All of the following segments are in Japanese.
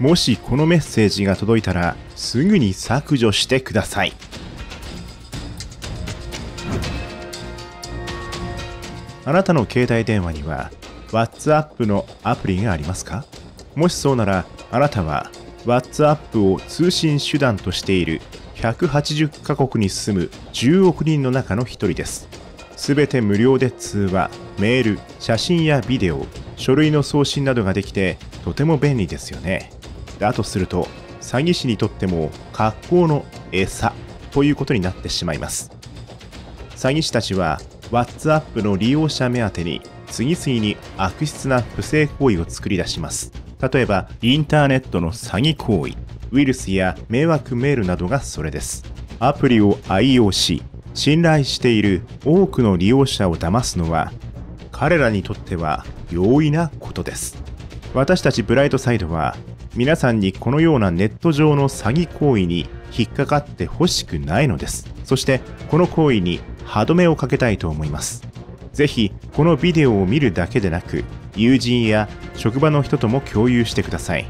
もしこのメッセージが届いたらすぐに削除してください。あなたの携帯電話には WhatsApp のアプリがありますか？もしそうならあなたは WhatsApp を通信手段としている180カ国に住む10億人の中の一人です。すべて無料で通話、メール、写真やビデオ、書類の送信などができてとても便利ですよね。だとすると詐欺師にとっても格好の餌ということになってしまいます。詐欺師たちは WhatsApp の利用者目当てに次々に悪質な不正行為を作り出します。例えばインターネットの詐欺行為ウイルスや迷惑メールなどがそれです。アプリを愛用し信頼している多くの利用者を騙すのは彼らにとっては容易なことです。私たちブライトサイドは皆さんにこのようなネット上の詐欺行為に引っかかってほしくないのです。そしてこの行為に歯止めをかけたいと思います。ぜひこのビデオを見るだけでなく友人や職場の人とも共有してください。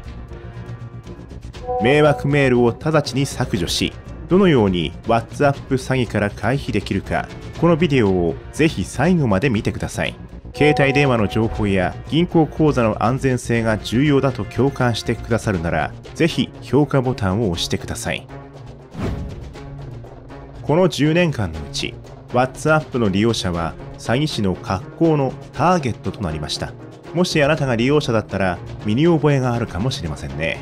迷惑メールを直ちに削除しどのように WhatsApp 詐欺から回避できるかこのビデオをぜひ最後まで見てください。携帯電話の情報や銀行口座の安全性が重要だと共感してくださるならぜひ評価ボタンを押してください。この10年間のうち WhatsApp の利用者は詐欺師の格好のターゲットとなりました。もしあなたが利用者だったら身に覚えがあるかもしれませんね。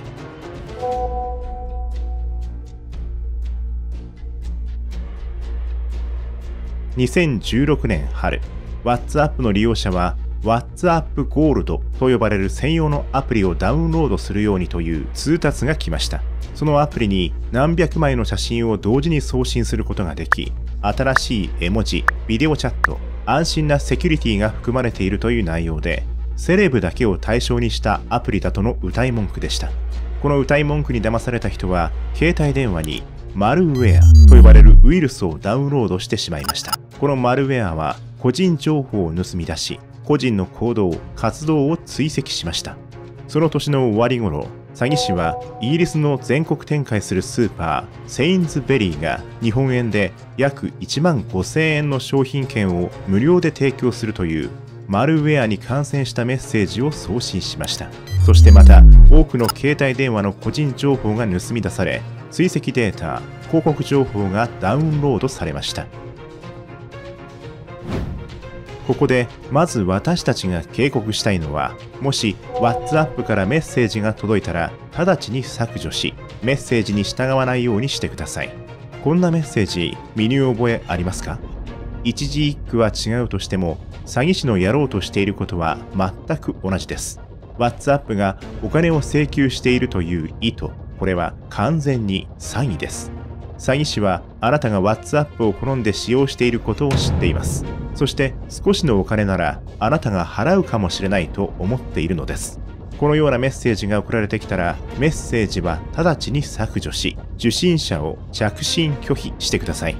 2016年春 WhatsApp の利用者は WhatsApp Gold と呼ばれる専用のアプリをダウンロードするようにという通達が来ました。そのアプリに何百枚の写真を同時に送信することができ新しい絵文字ビデオチャット安心なセキュリティが含まれているという内容でセレブだけを対象にしたアプリだとの歌い文句でした。この歌い文句に騙された人は携帯電話にマルウェアと呼ばれるウイルスをダウンロードしてしまいました。このマルウェアは個人情報を盗み出し個人の行動活動を追跡しました。その年の終わり頃詐欺師はイギリスの全国展開するスーパーセインズベリーが日本円で約1万5000円の商品券を無料で提供するというマルウェアに感染したメッセージを送信しました。そしてまた多くの携帯電話の個人情報が盗み出され追跡データ広告情報がダウンロードされました。ここでまず私たちが警告したいのはもし WhatsApp からメッセージが届いたら直ちに削除しメッセージに従わないようにしてください。こんなメッセージ身に覚えありますか？一字一句は違うとしても詐欺師のやろうとしていることは全く同じです。WhatsApp がお金を請求しているという意図これは完全に詐欺です。詐欺師はあなたが WhatsApp を好んで使用していることを知っています。そして少しのお金ならあなたが払うかもしれないと思っているのです。このようなメッセージが送られてきたらメッセージは直ちに削除し受信者を着信拒否してください。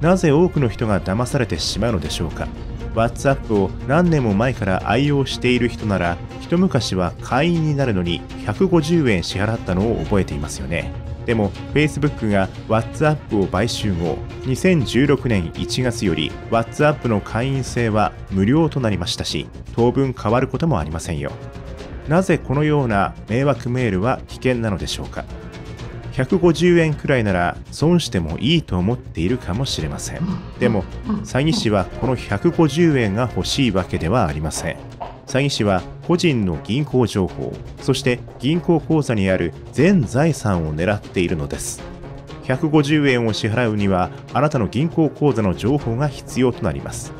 なぜ多くの人が騙されてしまうのでしょうか。WhatsApp を何年も前から愛用している人なら一昔は会員になるのに150円支払ったのを覚えていますよね。でも Facebook が WhatsApp を買収後2016年1月より WhatsApp の会員制は無料となりましたし当分変わることもありませんよ。なぜこのような迷惑メールは危険なのでしょうか。150円くらいなら損してもいいと思っているかもしれません。でも詐欺師はこの150円が欲しいわけではありません詐欺師は個人の銀行情報そして銀行口座にある全財産を狙っているのです。150円を支払うにはあなたの銀行口座の情報が必要となります。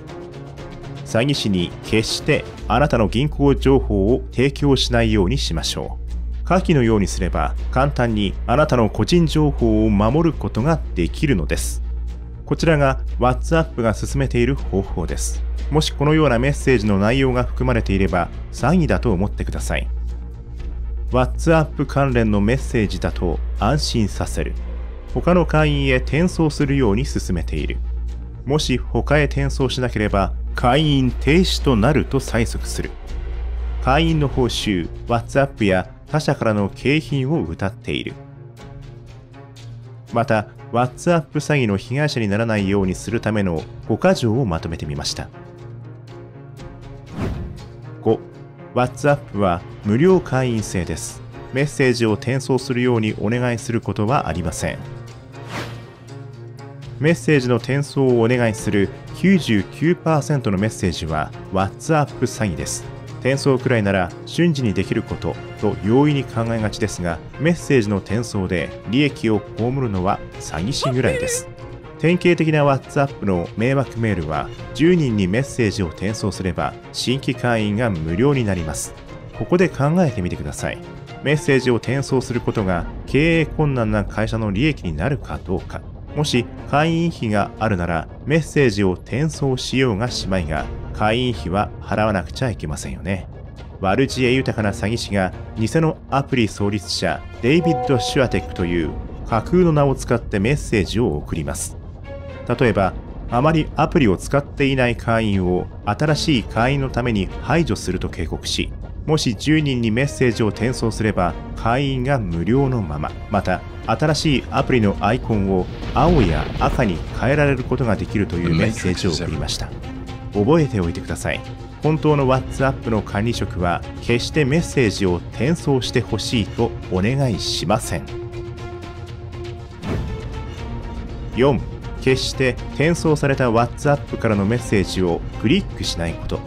詐欺師に決してあなたの銀行情報を提供しないようにしましょう。下記のようにすれば簡単にあなたの個人情報を守ることができるのです。こちらが WhatsApp が進めている方法です。もしこのようなメッセージの内容が含まれていれば詐欺だと思ってください。WhatsApp 関連のメッセージだと安心させる。他の会員へ転送するように進めている。もし他へ転送しなければ会員停止となると催促する。会員の報酬 WhatsApp や他社からの景品を謳っている。また WhatsApp 詐欺の被害者にならないようにするための5箇条をまとめてみました。WhatsApp は無料会員制です。メッセージを転送するようにお願いすることはありません。メッセージの転送をお願いする99%のメッセージは WhatsApp 詐欺です。転送くらいなら瞬時にできることと容易に考えがちですがメッセージの転送で利益を被るのは詐欺師ぐらいです。典型的な WhatsApp の迷惑メールは10人にメッセージを転送すれば新規会員が無料になります。ここで考えてみてください。メッセージを転送することが経営困難な会社の利益になるかどうか。もし会員費があるならメッセージを転送しようがしまいが会員費は払わなくちゃいけませんよね。悪知恵豊かな詐欺師が偽のアプリ創立者デイビッド・シュアテックという架空の名を使ってメッセージを送ります。例えばあまりアプリを使っていない会員を新しい会員のために排除すると警告しもし10人にメッセージを転送すれば会員が無料のまままた新しいアプリのアイコンを青や赤に変えられることができるというメッセージを送りました。覚えておいてください。本当の WhatsApp の管理職は決してメッセージを転送してほしいとお願いしません。4決して転送された WhatsApp からのメッセージをクリックしないこと。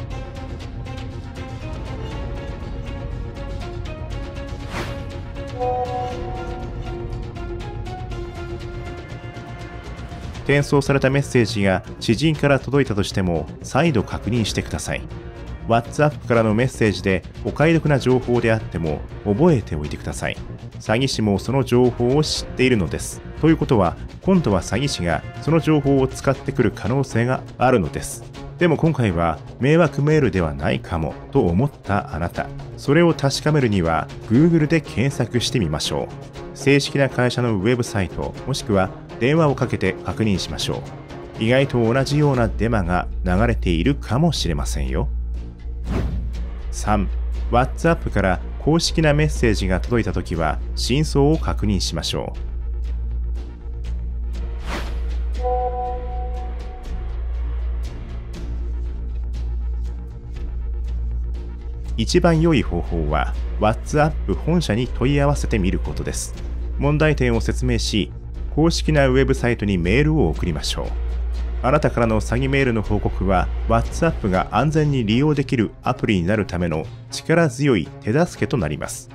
転送されたメッセージが知人から届いたとしても再度確認してください。WhatsApp からのメッセージでお買い得な情報であっても覚えておいてください。詐欺師もその情報を知っているのです。ということは今度は詐欺師がその情報を使ってくる可能性があるのです。でも今回は迷惑メールではないかもと思ったあなた。それを確かめるには Google で検索してみましょう。正式な会社のウェブサイトもしくは電話をかけて確認しましょう。意外と同じようなデマが流れているかもしれませんよ。3 WhatsApp から公式なメッセージが届いたときは真相を確認しましょう。一番良い方法は WhatsApp 本社に問い合わせてみることです。問題点を説明し公式なウェブサイトにメールを送りましょう。あなたからの詐欺メールの報告は WhatsApp が安全に利用できるアプリになるための力強い手助けとなります。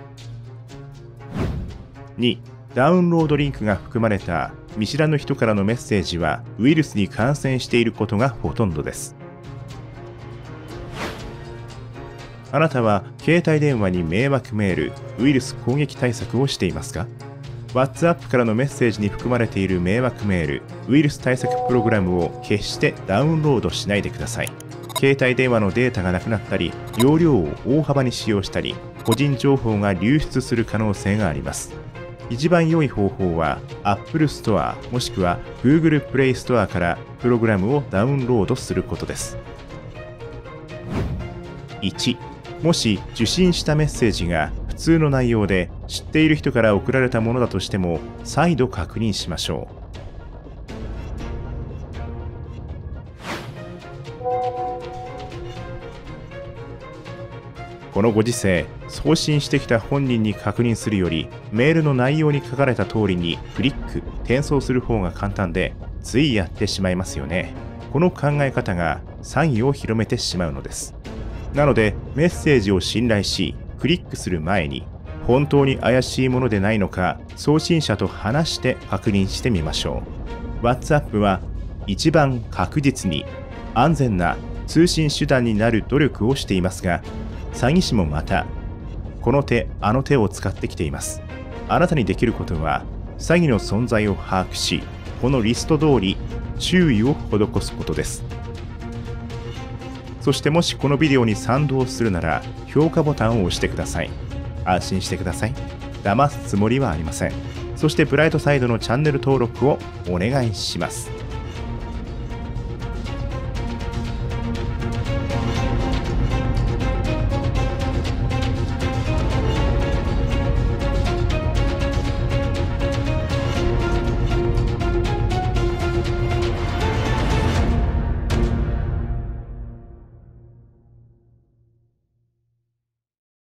2. ダウンロードリンクが含まれた見知らぬ人からのメッセージはウイルスに感染していることがほとんどです。あなたは携帯電話に迷惑メール、ウイルス攻撃対策をしていますか？WhatsApp からのメッセージに含まれている迷惑メール、ウイルス対策プログラムを決してダウンロードしないでください。携帯電話のデータがなくなったり、容量を大幅に使用したり、個人情報が流出する可能性があります。一番良い方法は Apple Store もしくは Google Play Store からプログラムをダウンロードすることです。1もし受信したメッセージが普通の内容で知っている人から送られたものだとしても再度確認しましょう。このご時世送信してきた本人に確認するよりメールの内容に書かれた通りにクリック転送する方が簡単でついやってしまいますよね。この考え方が詐欺を広めてしまうのです。なのでメッセージを信頼しクリックする前に本当に怪しいものでないのか送信者と話して確認してみましょう。WhatsApp は一番確実に安全な通信手段になる努力をしていますが詐欺師もまたこの手あの手を使ってきています。あなたにできることは詐欺の存在を把握しこのリスト通り注意を施すことです。そしてもしこのビデオに賛同するなら評価ボタンを押してください。安心してください。騙すつもりはありません。そしてブライトサイドのチャンネル登録をお願いします。